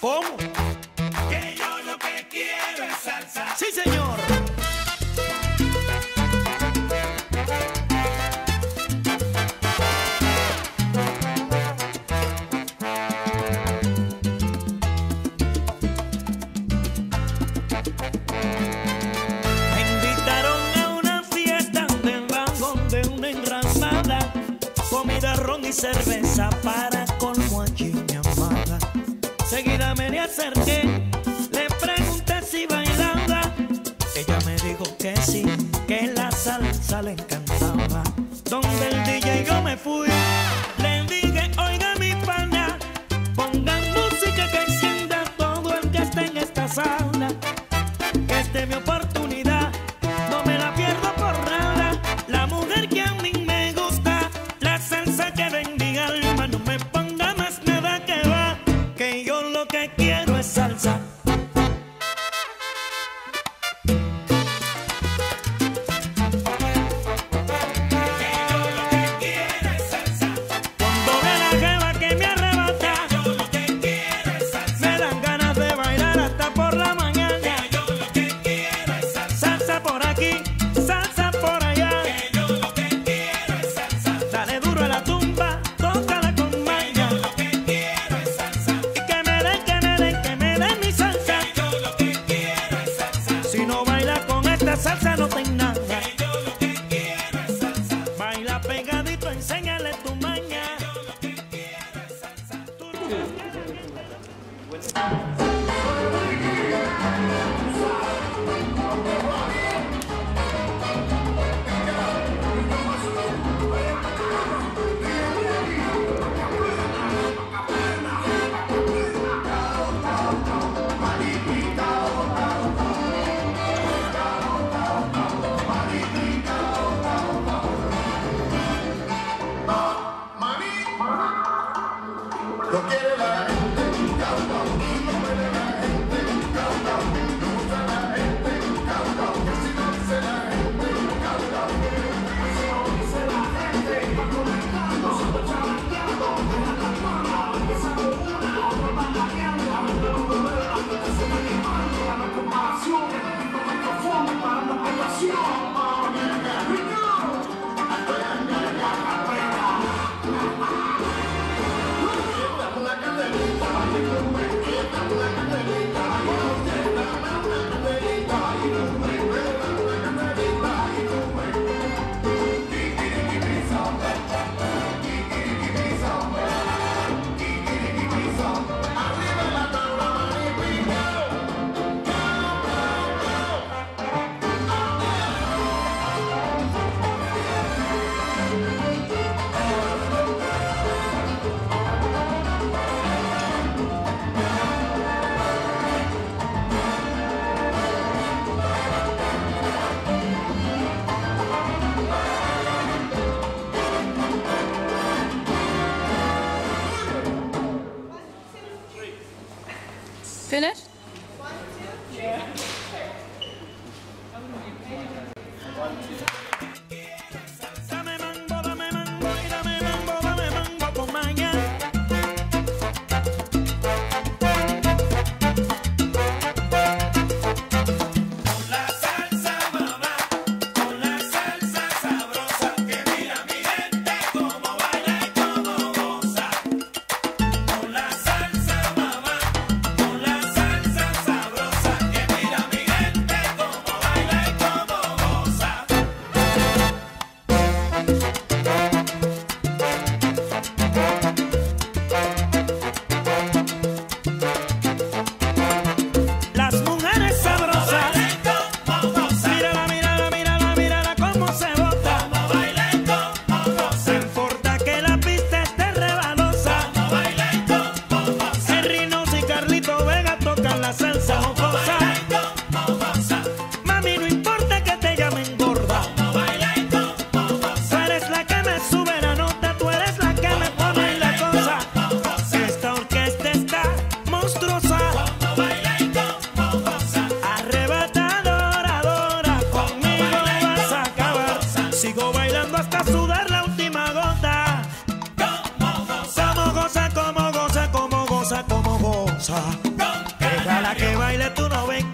¿Cómo? Que yo lo que quiero es salsa. Sí, señor. Me invitaron a una fiesta en el rincón de una enramada, comida, ron y cerveza para. que sí, que la salsa le encanta. Dale duro a la Finish? One, two, three. Yeah. Sigo bailando hasta sudar la última gota. Como goza, como goza, como goza, como goza, como. Déjala que baile, tú no ven